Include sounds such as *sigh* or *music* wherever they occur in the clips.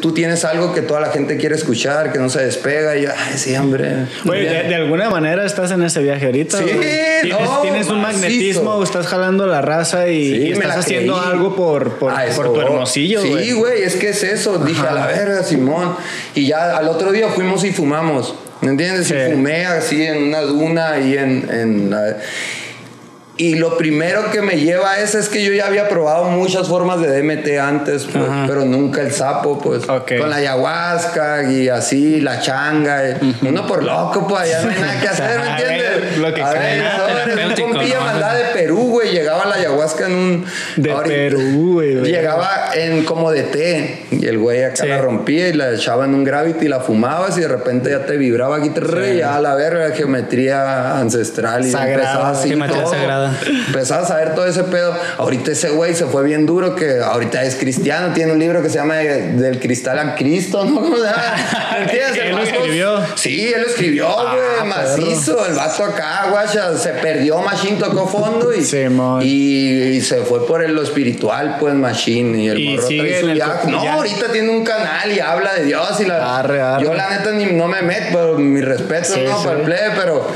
tú tienes algo que toda la gente quiere escuchar, que no se despega. Y yo, ay, sí, hombre. Güey, de, de alguna manera estás en ese viaje ahorita. Sí. Tienes, no, tienes un macizo. magnetismo, estás jalando la raza y, Sí, y estás haciendo creí. algo por, por, Ah, por tu hermosillo, güey. Sí, güey, es que es eso. Dije, a la verga, Simón. Y ya al otro día fuimos y fumamos. ¿Me entiendes? Sí. Y fumé así en una duna ahí en... en la- y lo primero que me lleva a eso es que yo ya había probado muchas formas de DMT antes, pues, pero nunca el sapo, pues. Ok. Con la ayahuasca y así, la changa. eh. Uno por loco, pues, allá no hay nada que *laughs* hacer, ¿me entiendes? ver, lo que a ver, crea, sobres, un compilla mandaba de Perú, güey. Llegaba la ayahuasca en un... De ahorita- Perú, güey. Llegaba en como de té y el güey acá Sí. la rompía y la echaba en un gravity y la fumabas y de repente ya te vibraba aquí, te ya a la verga, geometría ancestral y Sagrada, empezaba así geometría todo. sagrada. Empezabas a ver todo ese pedo. Ahorita ese güey se fue bien duro que ahorita es cristiano, tiene un libro que se llama Del cristal a Cristo, ¿no? *laughs* ¿Cómo se entiendes? Él lo escribió. Sí, él lo escribió, Ah, güey, macizo. El vato acá, guacha, se perdió Machine, tocó fondo y, Simón. y, y se fue por el- lo espiritual, pues Machine. Y el Y morro sigue trae su viaje. No, ya. ahorita tiene un canal y habla de Dios y la. Arre, arre. Yo la neta ni no me meto, pero mi respeto, Sí, ¿no? sí. Para el plebe, pero.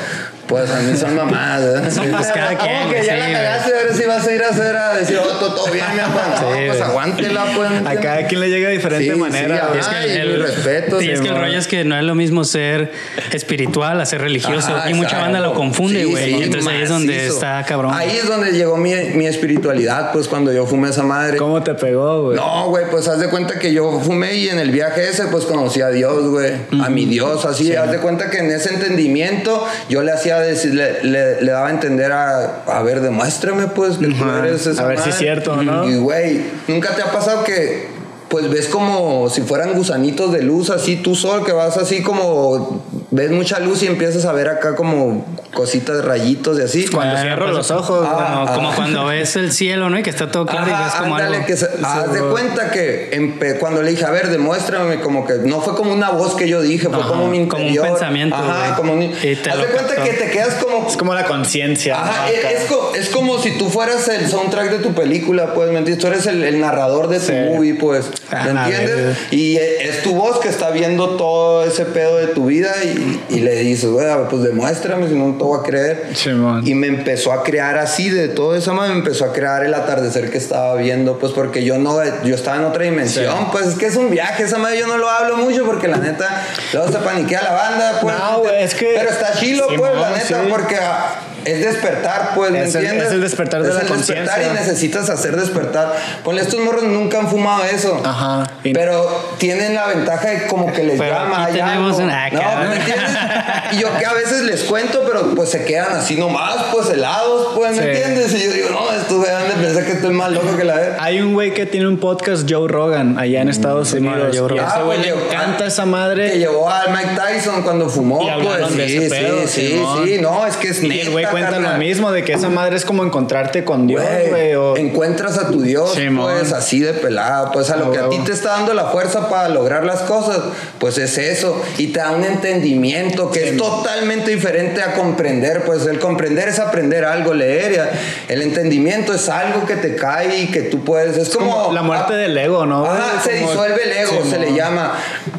Pues a mí son mamadas, *laughs* ¿eh? Sí, pues, cada ¿Cómo *laughs* quien, que ya sí, la cagaste, ahora sí vas a ir a hacer a decir, oh, todo, bien, mi papá. Sí, pues aguántela, pues. ¿me A cada quien le llega de diferente manera. güey. ajá. Ay, mi respeto, Sí, es que el rollo es que no es lo mismo ser espiritual a ser religioso. Ajá, y mucha banda lo confunde, güey. Entonces ahí es donde está cabrón. Ahí es donde llegó mi, mi espiritualidad, pues cuando yo fumé esa madre. ¿Cómo te pegó, güey? No, güey, pues haz de cuenta que yo fumé y en el viaje ese, pues conocí a Dios, güey. A mi Dios, así. Haz de cuenta que en ese entendimiento yo le hacía decir, le, le- le daba a entender a, a ver, demuéstrame, pues, que tú Ajá. eres esa A ver si es cierto, ¿no? Y, güey, ¿nunca te ha pasado que, pues, ves como si fueran gusanitos de luz, así tú sol, que vas así como, ves mucha luz y empiezas a ver acá como cositas, rayitos y así? Cuando Ah, cierro pues, los ojos, ah, güey. Como, como ah. cuando ves el cielo, ¿no? Y que está todo claro y ves como ándale, algo. que se- haz de cuenta que cuando le dije, a ver, demuéstrame, como que no fue como una voz que yo dije, fue Ajá, como mi como un interior. pensamiento, Ajá, como un- haz de cuenta captó. que te quedas como... Es como la conciencia. Ajá, ¿no? es, es co- es como si tú fueras el soundtrack de tu película, pues, ¿me entiendes? Tú eres el, el narrador de tu Sí. movie, pues, Ah, ¿me entiendes? ver. Y eh, es tu voz que está viendo todo ese pedo de tu vida y, y le dices, güey, pues demuéstrame, si no te voy a creer. Simón. Y me empezó a crear así, de todo esa madre, me empezó a crear el atardecer que estaba viendo, pues porque yo no, yo estaba en otra dimensión, pues es que es un viaje, esa madre yo no lo hablo mucho porque la neta, luego se paniquea la banda, pues. No, es que- Pero está chilo, pues, la neta, sí. porque ah, es despertar, pues, ¿me Es el- entiendes? es el despertar de Es la el despertar conciencia. y necesitas hacer despertar. Ponle, estos morros nunca han fumado eso. Ajá. Pero tienen la ventaja de como que les Pero llama. aquí hay tenemos algo. una- No. ¿me entiendes? *laughs* Y yo que a veces les cuento, pero pues se quedan así nomás, pues helados, pues, ¿me Sí. entiendes? Y yo digo, no, estos han de pensar que estoy más loco que la vez. Hay un güey que tiene un podcast, Joe Rogan, allá en Estados Simón, Unidos. Joe Rogan. Ah, güey pues, le encanta esa Que madre. llevó al Mike Tyson cuando fumó, Y pues de sí, ese pedo, sí, sí, Simón. sí, no, es que es Y el güey cuenta lo mismo, de que esa madre es como encontrarte con Dios, Güey, güey. o- encuentras a tu Dios, Simón. pues así de pelada, pues a lo Ah, que a ti te está dando la fuerza para lograr las cosas, pues es eso, y te da un entendimiento que es totalmente diferente a comprender, pues el comprender es aprender algo, leer, el entendimiento es algo que te cae y que tú puedes, es como, como la muerte del ego, ¿no? Ajá, se disuelve el ego, se le llama,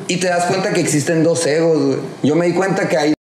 y te das cuenta que existen dos egos, güey. Yo me di cuenta que hay